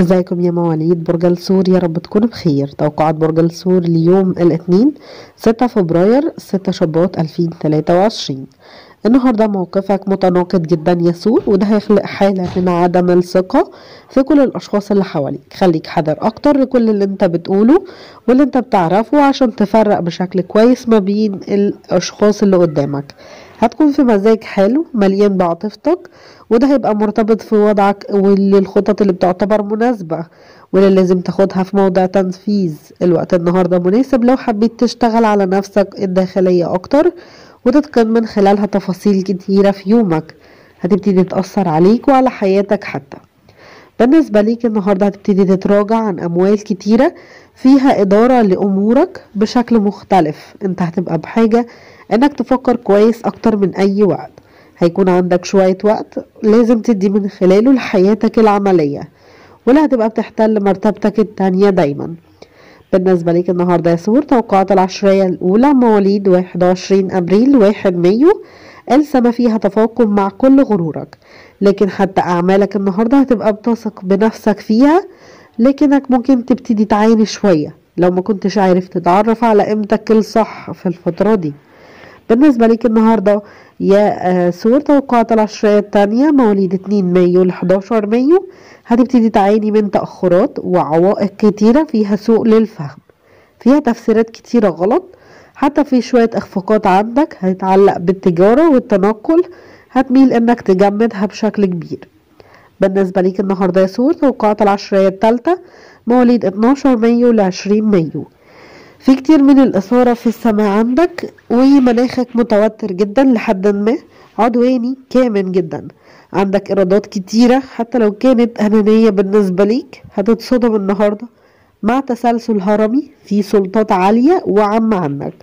إزيكم يا مواليد برج الثور يا رب تكونوا بخير. توقعات برج الثور ليوم الاثنين 6 فبراير 6 شباط 2023 النهارده موقفك متناقض جدا ثور وده هيخلق حالة من عدم الثقة في كل الأشخاص اللي حواليك. خليك حذر أكتر لكل اللي أنت بتقوله واللي أنت بتعرفه عشان تفرق بشكل كويس ما بين الأشخاص اللي قدامك. هتكون في مزاج حلو مليان بعاطفتك وده هيبقى مرتبط في وضعك وللخطط اللي بتعتبر مناسبة واللي لازم تاخدها في موضع تنفيذ. الوقت النهاردة مناسب لو حبيت تشتغل على نفسك الداخلية أكتر وتتقن من خلالها تفاصيل كتيرة في يومك. هتبتدي تأثر عليك وعلى حياتك حتى. بالنسبة ليك النهاردة هتبتدي تتراجع عن أموال كتيرة فيها إدارة لأمورك بشكل مختلف. انت هتبقى بحاجة إنك تفكر كويس أكتر من أي وقت. هيكون عندك شوية وقت لازم تدي من خلاله لحياتك العملية ولا هتبقى بتحتل مرتبتك التانية دايما. بالنسبة ليك النهاردة يا سور توقعات العشرية الأولى مواليد 21 أبريل 1 مايو السما فيها تفاقم مع كل غرورك. لكن حتى أعمالك النهاردة هتبقى بتثق بنفسك فيها لكنك ممكن تبتدي تعاني شوية. لو ما كنتش عارف تتعرف على قيمتك الصح في الفترة دي. بالنسبة ليك النهاردة يا ثور توقعات العشرية التانية مواليد 2 مايو ل 11 مايو. هتبتدي تعاني من تأخرات وعوائق كتيرة فيها سوء للفهم فيها تفسيرات كتيرة غلط. حتى في شوية إخفاقات عندك هتتعلق بالتجارة والتنقل هتميل إنك تجمدها بشكل كبير. بالنسبة ليك النهاردة يا ثور توقعات العشرية التالتة مواليد 12 مايو ل 20 مايو. في كتير من الإثارة في السماء عندك ومناخك متوتر جدا لحد ما عدواني كامن جدا. عندك إرادات كتيرة حتى لو كانت أنانية بالنسبة ليك هتتصدم النهاردة مع تسلسل هرمي في سلطات عالية وعامة عنك